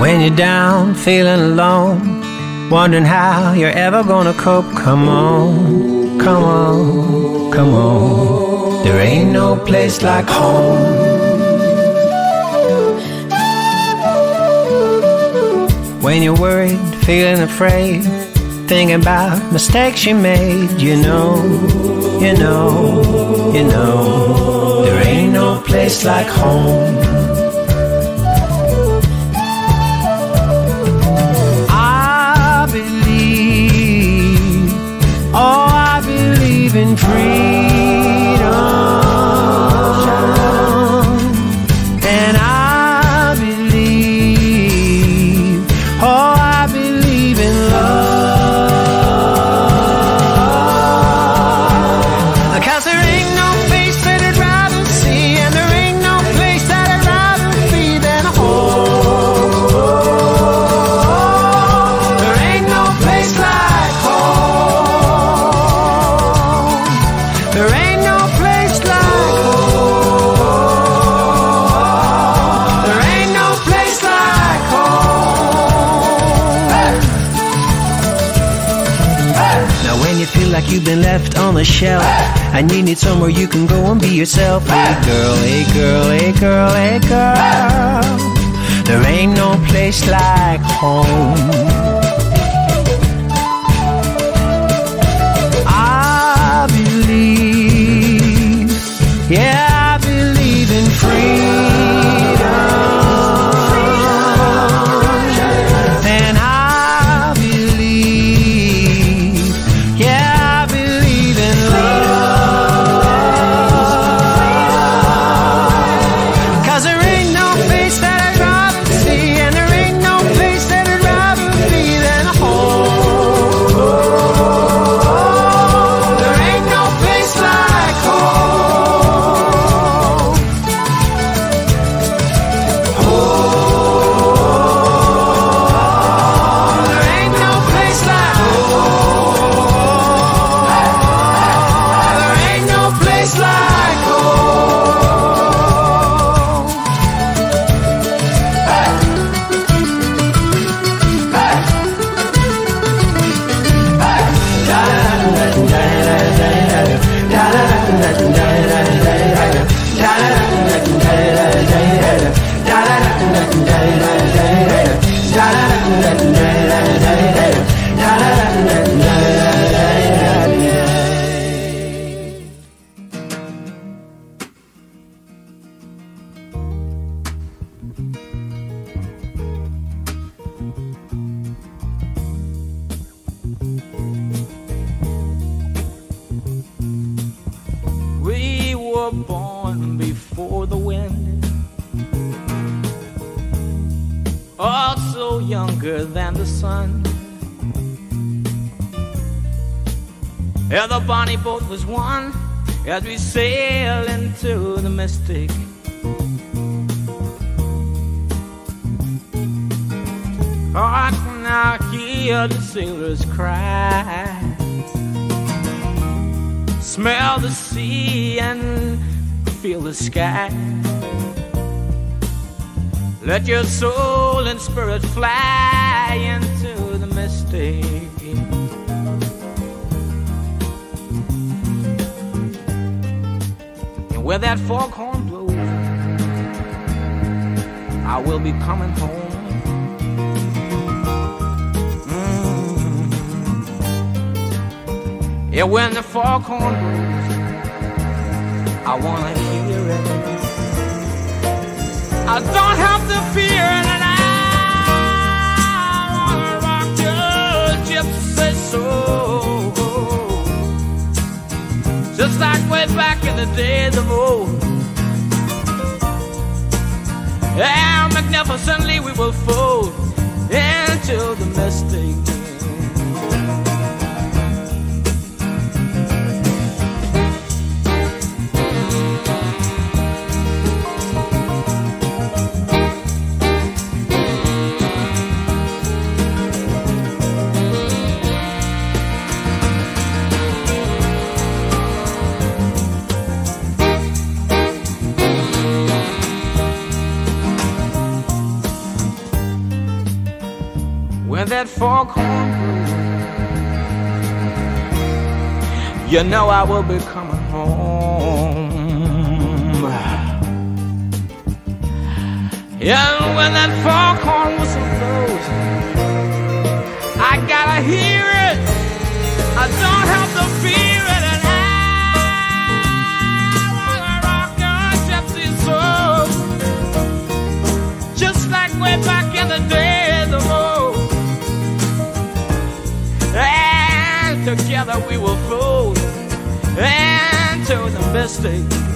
When you're down, feeling alone, wondering how you're ever gonna cope. Come on, come on, come on. There ain't no place like home. When you're worried, feeling afraid, thinking about mistakes you made, you know, you know, you know, there ain't no place like home. Believe in you've been left on the shelf and you need somewhere you can go and be yourself, hey girl, hey girl, hey girl, hey girl. There ain't no place like home. Were born before the wind, oh, also younger than the sun. Yeah, the bonnie boat was one as we sail into the mystic. Oh, I can now hear the sailors cry smell the sea and feel the sky. Let your soul and spirit fly into the mystic. And where that foghorn blows, I will be coming home. Yeah, when the foghorn blows, I wanna hear it. I don't have to fear it, and I wanna rock your gypsy soul, just like way back in the days of old. Yeah, magnificently we will fold into the mystic. Foghorn blows, you know I will be coming home. Yeah, when that foghorn whistle blows, I gotta hear it. I don't have to fear it, and I wanna rock your gypsy soul, just like way back in the days we will float into the mystic. Come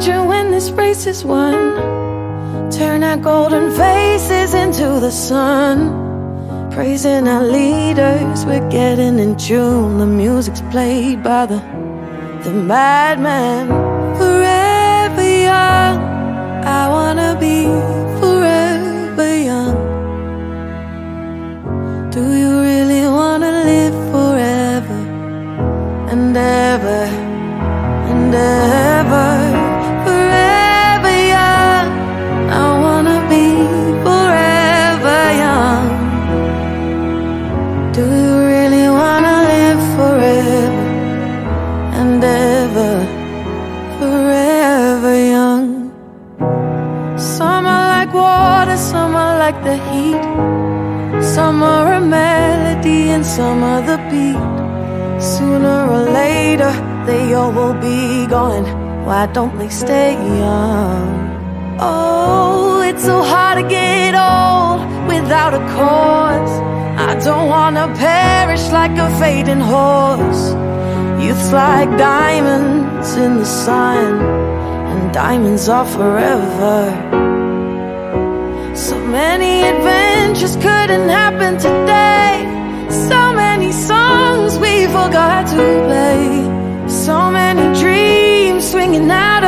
Imagine when this race is won? Turn our golden faces into the sun. Praising our leaders, we're getting in tune. The music's played by the, the madman. Forever young, I wanna be forever young. Do you really wanna live forever and ever and ever? Some are a melody and some are the beat. Sooner or later, they all will be gone. Why don't they stay young? Oh, it's so hard to get old without a cause. I don't wanna perish like a fading horse. Youth's like diamonds in the sun, and diamonds are forever. So many adventures Heaven just couldn't happen today. So many songs we forgot to play. So many dreams swinging out